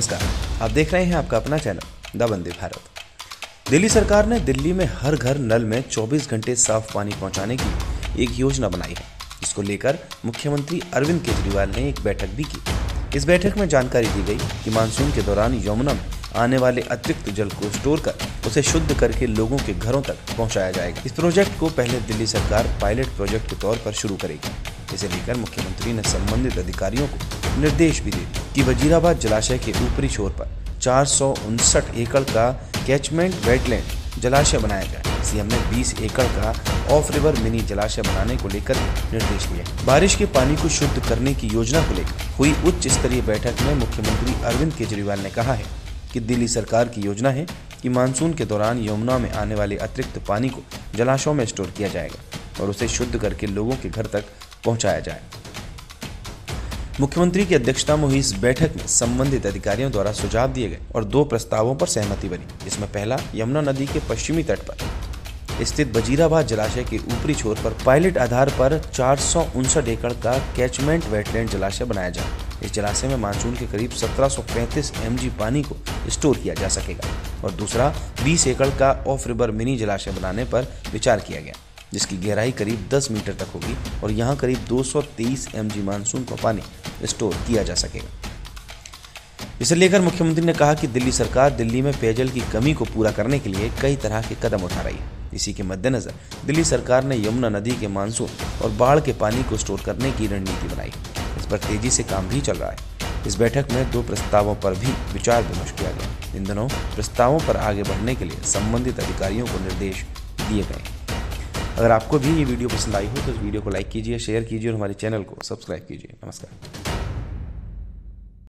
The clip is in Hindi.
नमस्कार। आप देख रहे हैं आपका अपना चैनल, द वंदे भारत। दिल्ली सरकार ने दिल्ली में हर घर नल में 24 घंटे साफ़ पानी पहुँचाने की एक योजना बनाई है। इसको लेकर मुख्यमंत्री अरविंद केजरीवाल ने एक बैठक भी की। इस बैठक में जानकारी दी गई कि मानसून के दौरान यमुना में आने वाले अतिरिक्त जल को स्टोर कर उसे शुद्ध करके लोगों के घरों तक पहुँचाया जाएगा। इस प्रोजेक्ट को पहले दिल्ली सरकार पायलट प्रोजेक्ट के तौर पर शुरू करेगी। इसे लेकर मुख्यमंत्री ने संबंधित अधिकारियों को निर्देश भी दिए कि वजीराबाद जलाशय के ऊपरी छोर पर चार सौ उनसठ एकड़ का कैचमेंट वेटलैंड जलाशय बनाया जाए। सीएम ने 20 एकड़ का ऑफ़ रिवर मिनी जलाशय बनाने को लेकर निर्देश दिए। बारिश के पानी को शुद्ध करने की योजना को लेकर हुई उच्च स्तरीय बैठक में मुख्यमंत्री अरविंद केजरीवाल ने कहा है कि दिल्ली सरकार की योजना है कि मानसून के दौरान यमुना में आने वाले अतिरिक्त पानी को जलाशयों में स्टोर किया जाएगा और उसे शुद्ध करके लोगों के घर तक पहुँचाया जाए। मुख्यमंत्री की अध्यक्षता में हुई इस बैठक में संबंधित अधिकारियों द्वारा सुझाव दिए गए और दो प्रस्तावों पर सहमति बनी, जिसमें पहला, यमुना नदी के पश्चिमी तट पर, स्थित बजीराबाद जलाशय के ऊपरी छोर पर पायलट आधार पर चार सौ उनसठ एकड़ का कैचमेंट वेटलैंड जलाशय बनाया जाए। इस जलाशय में मानसून के करीब 1735 एमजी पानी को स्टोर किया जा सकेगा और दूसरा 20 एकड़ का ऑफ़ रिवर मिनी जलाशय बनाने पर विचार किया गया। जिसकी गहराई करीब 10 मीटर तक होगी और यहाँ करीब 223 एमजी मानसून का पानी स्टोर किया जा सकेगा। इसे लेकर मुख्यमंत्री ने कहा कि दिल्ली सरकार दिल्ली में पेयजल की कमी को पूरा करने के लिए कई तरह के कदम उठा रही है। इसी के मद्देनजर दिल्ली सरकार ने यमुना नदी के मानसून और बाढ़ के पानी को स्टोर करने की रणनीति बनाई। इस पर तेज़ी से काम भी चल रहा है। इस बैठक में दो प्रस्तावों पर भी विचार विमर्श किया गया। इन दोनों प्रस्तावों पर आगे बढ़ने के लिए संबंधित अधिकारियों को निर्देश दिए गए अगर आपको भी ये वीडियो पसंद आई हो तो इस वीडियो को लाइक कीजिए शेयर कीजिए और हमारे चैनल को सब्सक्राइब कीजिए। नमस्कार।